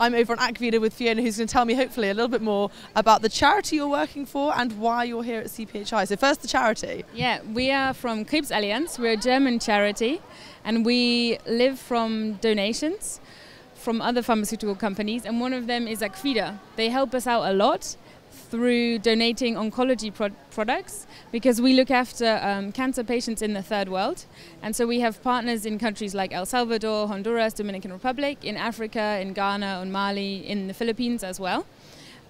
I'm over on AqVida with Fiona, who's going to tell me hopefully a little bit more about the charity you're working for and why you're here at CPHI. So, first, the charity. Yeah, we are from Krebsallianz. We're a German charity, and we live from donations from other pharmaceutical companies, and one of them is AqVida. They help us out a lot through donating oncology pro- products because we look after um, cancer patients in the third world. And so we have partners in countries like El Salvador, Honduras, Dominican Republic, in Africa, in Ghana, in Mali, in the Philippines as well.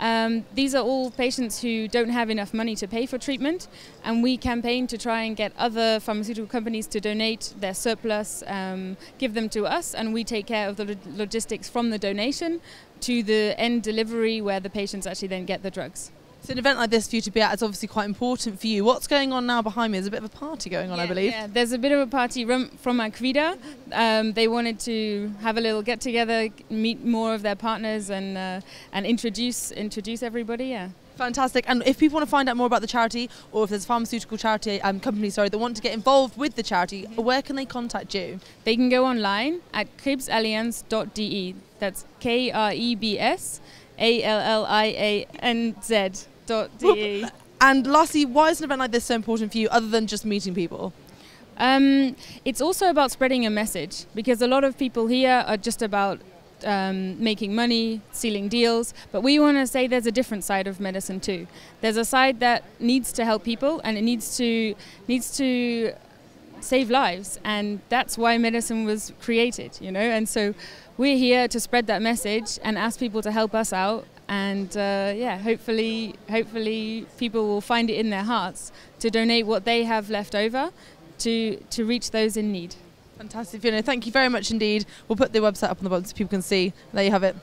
Um, these are all patients who don't have enough money to pay for treatment, and we campaign to try and get other pharmaceutical companies to donate their surplus, um, give them to us, and we take care of the logistics from the donation to the end delivery where the patients actually then get the drugs. So an event like this for you to be at is obviously quite important for you. What's going on now behind me? There's a bit of a party going on, yeah, I believe. Yeah, there's a bit of a party from AqVida. Um, they wanted to have a little get together, meet more of their partners, and uh, and introduce introduce everybody. Yeah. Fantastic. And if people want to find out more about the charity, or if there's a pharmaceutical charity um, company, sorry, that want to get involved with the charity, mm-hmm. where can they contact you? They can go online at krebsallianz.de. That's K R E B S A L L I A N Z dot De. And lastly, why is an event like this so important for you, other than just meeting people? Um, it's also about spreading a message because a lot of people here are just about um, making money, sealing deals, but we want to say there's a different side of medicine too. There's a side that needs to help people and it needs to needs to save lives, and that's why medicine was created, you know. And so we're here to spread that message and ask people to help us out and uh, yeah, hopefully, hopefully people will find it in their hearts to donate what they have left over to to reach those in need. Fantastic, Fiona. Thank you very much indeed. We'll put the website up on the bottom so people can see. There you have it.